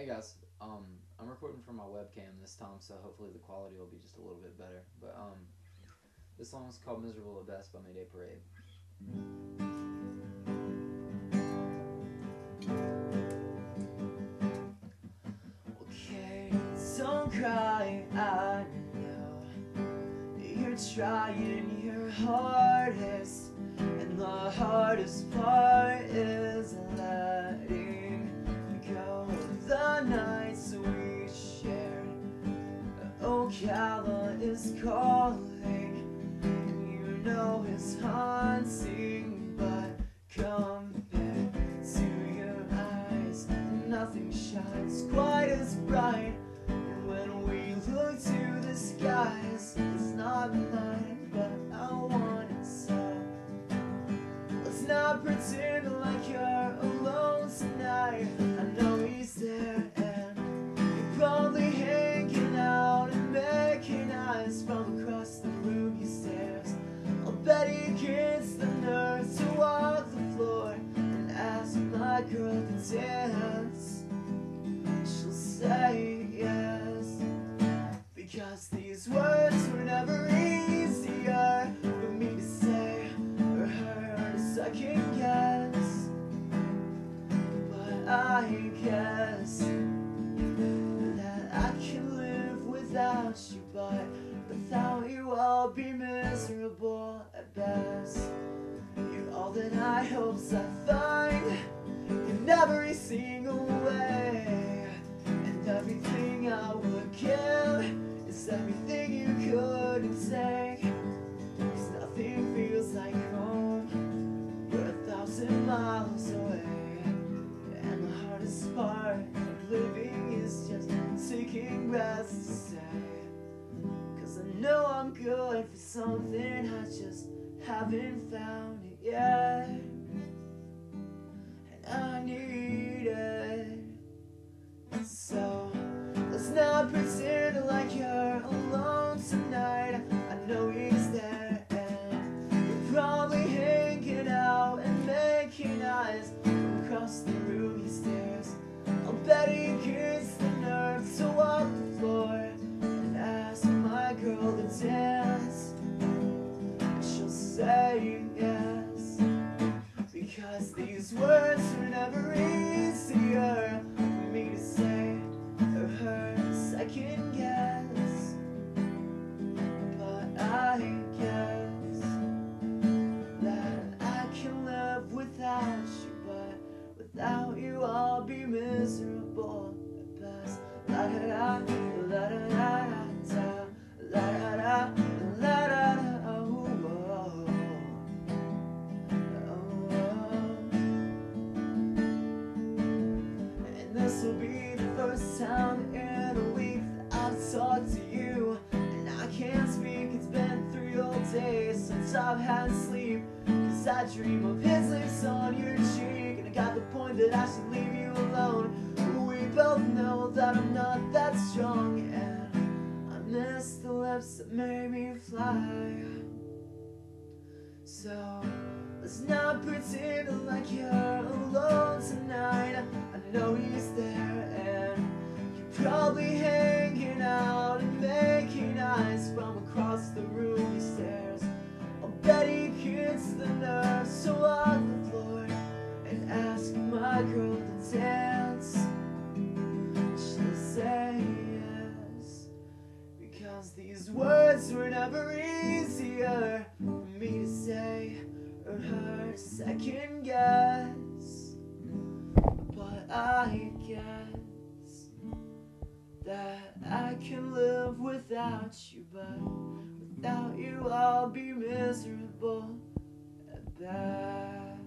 Hey guys, um, I'm recording from my webcam this time, so hopefully the quality will be just a little bit better. But um, this song is called "Miserable at Best" by Mayday Parade. Okay, don't cry. I know you're trying your hardest, Ocala is calling, you know it's haunting, you, without you I'll be miserable at best. You're all that I hope I find in every single way, and everything I would give is everything you couldn't take. Cause nothing feels like home. You're a thousand miles away. And the hardest part of living is just taking breaths know I'm good for something, I just haven't found it yet. And I need it. So let's not pretend yes. Because these words were never easier for me to say. Or her second guess. But I guess that I can live without you, but without you I'll be miserable this will be the first time in a week that I've talked to you. And I can't speak, it's been three whole days since I've had sleep. Cause I dream of his lips on your cheek. And I got the point that I should leave you alone. We both know that I'm not that strong. And I miss the lips that made me fly. So let's not pretend like you're alone tonight. Know he's there and you're probably hanging out and making eyes from across the room he stares. I'll bet he gets the nerve to walk the floor and ask my girl to dance. She'll say yes because these words were never easier for me to say or her to second guess. I guess that I can live without you, but without you I'll be miserable at best.